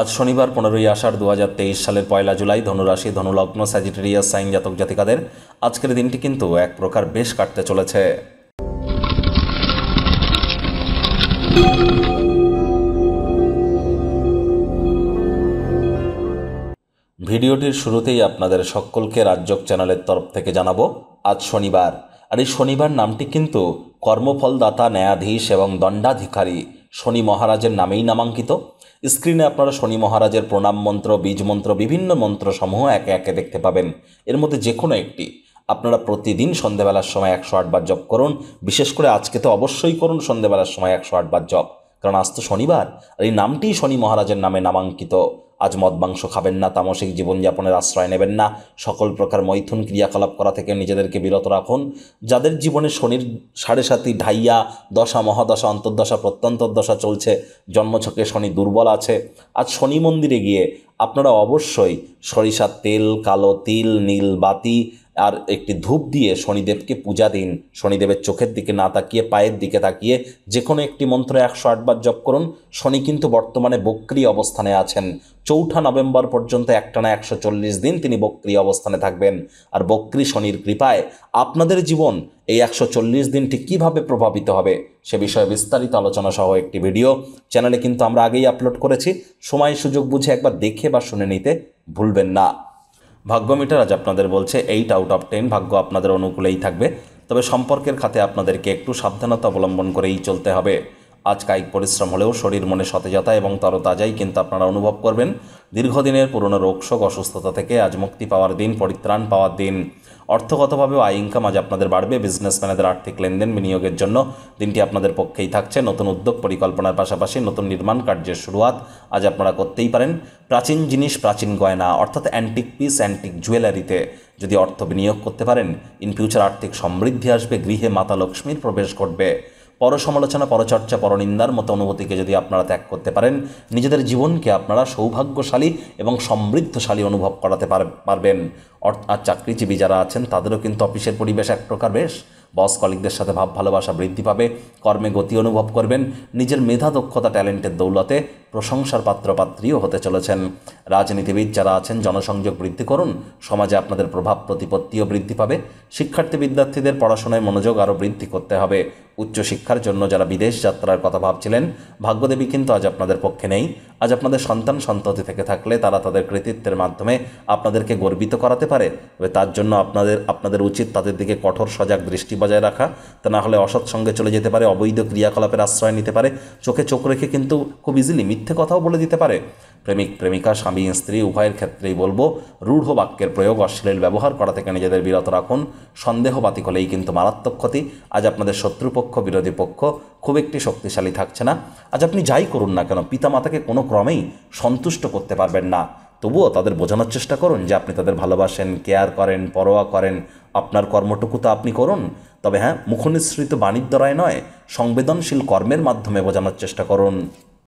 আজ শনিবার পনেরোই আষাঢ় দু হাজার তেইশ সালের পয়লা জুলাই ধনুরাশি ধনুলগ্ন স্যাজিটেরিয়াস সাইন জাতক জাতিকাদের আজকের দিনটি কিন্তু এক প্রকার বেশ কাটতে চলেছে। ভিডিওটির শুরুতেই আপনাদের সকলকে রাজ্যক চ্যানেলের তরফ থেকে জানাব, আজ শনিবার। আর এই শনিবার নামটি কিন্তু কর্মফলদাতা, ন্যায়াধীশ এবং দণ্ডাধিকারী শনি মহারাজের নামেই নামাঙ্কিত। স্ক্রিনে আপনারা শনি মহারাজের প্রণাম মন্ত্র, বীজ মন্ত্র, বিভিন্ন মন্ত্রসমূহ একে একে দেখতে পাবেন। এর মধ্যে যে কোনো একটি। আপনারা প্রতিদিন সন্ধেবেলার সময় একশো আটবার জপ করুন। বিশেষ করে আজকে তো অবশ্যই করুন সন্ধেবেলার সময় একশো আটবার জপ। কারণ আজ তো শনিবার, আর এই নামটিই শনি মহারাজের নামে নামাঙ্কিত। আজ মদ মাংস খাবেন না, তামসিক জীবনযাপনের আশ্রয় নেবেন না। সকল প্রকার মৈথুন ক্রিয়াকলাপ করা থেকে নিজেদেরকে বিরত রাখুন। যাদের জীবনে শনির সাড়ে সাতি ঢাইয়া, দশা, মহাদশা, অন্তর্দশা, প্রত্যন্তর্দশা চলছে জন্মছকে শনি দুর্বল আছে। আজ শনি মন্দিরে গিয়ে আপনারা অবশ্যই সরিষার তেল, কালো তিল, নীল বাতি আর একটি ধূপ দিয়ে শনিদেবকে পূজা দিন। শনিদেবের চোখের দিকে না তাকিয়ে, পায়ের দিকে তাকিয়ে যে কোনো একটি মন্ত্র একশো আটবার জপ করুন। শনি কিন্তু বর্তমানে বক্রি অবস্থানে আছেন। চৌঠা নভেম্বর পর্যন্ত একটানা একশো চল্লিশ দিন তিনি বক্রি অবস্থানে থাকবেন। আর বক্রি শনির কৃপায় আপনাদের জীবন এই একশো চল্লিশ দিনটি কীভাবে প্রভাবিত হবে সে বিষয়ে বিস্তারিত আলোচনা সহ একটি ভিডিও। চ্যানেলে কিন্তু আমরা আগেই আপলোড করেছি। সময় সুযোগ বুঝে একবার দেখে বা শুনে নিতে ভুলবেন না। ভাগ্য মিটার আজ আপনাদের বলছে এইট আউট অফ টেন ভাগ্য আপনাদের অনুকূলেই থাকবে। তবে সম্পর্কের খাতে আপনাদেরকে একটু সাবধানতা অবলম্বন করেই চলতে হবে। আজ কায়িক পরিশ্রম হলেও শরীর মনে সতেজতা এবং তরতাজাই কিন্তু আপনারা অনুভব করবেন। দীর্ঘদিনের পুরনো রোগশোক অসুস্থতা থেকে আজ মুক্তি পাওয়ার দিন, পরিত্রাণ পাওয়ার দিন। অর্থগতভাবেও আয়, ইনকাম আজ আপনাদের বাড়বে। বিজনেসম্যানেদের আর্থিক লেনদেন বিনিয়োগের জন্য দিনটি আপনাদের পক্ষেই থাকছে। নতুন উদ্যোগ পরিকল্পনার পাশাপাশি নতুন নির্মাণ কার্যের শুরুয়াত আজ আপনারা করতেই পারেন। প্রাচীন জিনিস, প্রাচীন গয়না, অর্থাৎ অ্যান্টিক পিস অ্যান্টিক জুয়েলারিতে যদি অর্থ বিনিয়োগ করতে পারেন ইন ফিউচার আর্থিক সমৃদ্ধি আসবে, গৃহে মাতা লক্ষ্মীর প্রবেশ ঘটবে। পরসমালোচনা, পরচর্চা, পরনিন্দার মতো অনুভূতিকে যদি আপনারা ত্যাগ করতে পারেন, নিজেদের জীবনকে আপনারা সৌভাগ্যশালী এবং সমৃদ্ধশালী অনুভব করাতে পারবেন। আর চাকরিজীবী যারা আছেন, তাদেরও কিন্তু অফিসের পরিবেশ এক প্রকার বেশ বস কলিকদের সাথে ভাব ভালোবাসা বৃদ্ধি পাবে, কর্মে গতি অনুভব করবেন, নিজের মেধা, দক্ষতা, ট্যালেন্টের দৌলতে প্রশংসার পাত্রপাত্রীও হতে চলেছেন। রাজনীতিবিদ যারা আছেন, জনসংযোগ বৃদ্ধি করুন, সমাজে আপনাদের প্রভাব, প্রতিপত্তিও বৃদ্ধি পাবে। শিক্ষার্থী বিদ্যার্থীদের পড়াশোনায় মনোযোগ আরও বৃদ্ধি করতে হবে। উচ্চশিক্ষার জন্য যারা বিদেশ যাত্রার কথা ভাবছিলেন, ভাগ্যদেবী কিন্তু আজ আপনাদের পক্ষে নেই। আজ আপনাদের সন্তান সন্ততি থেকে থাকলে তারা তাদের কৃতিত্বের মাধ্যমে আপনাদেরকে গর্বিত করাতে পারে। তবে তার জন্য আপনাদের আপনাদের উচিত তাদের দিকে কঠোর, সজাগ দৃষ্টি বজায় রাখা, তা না হলে অসৎ সঙ্গে চলে যেতে পারে, অবৈধ ক্রিয়াকলাপের আশ্রয় নিতে পারে, চোখে চোখ রেখে কিন্তু খুব ইজিলি মিথ্যে কথাও বলে দিতে পারে। প্রেমিক, প্রেমিকা, স্বামী, স্ত্রী, উভয়ের ক্ষেত্রেই বলব, রূঢ় বাক্যের প্রয়োগ, অশ্লীল ব্যবহার করা থেকে নিজেদের বিরত রাখুন। সন্দেহবাতিক হলেই কিন্তু মারাত্মক ক্ষতি। আজ আপনাদের শত্রুপক্ষ, বিরোধী পক্ষ খুব একটি শক্তিশালী থাকছে না। আজ আপনি যাই করুন না কেন, পিতামাতাকে কোনো ক্রমেই সন্তুষ্ট করতে পারবেন না। তবুও তাদের বোঝানোর চেষ্টা করুন যে আপনি তাদের ভালোবাসেন কেয়ার করেন, পরোয়া করেন, আপনার কর্মটুকু তো আপনি করুন। তবে হ্যাঁ মুখনিসৃত বাণীর দ্বারায় নয়, সংবেদনশীল কর্মের মাধ্যমে বোঝানোর চেষ্টা করুন।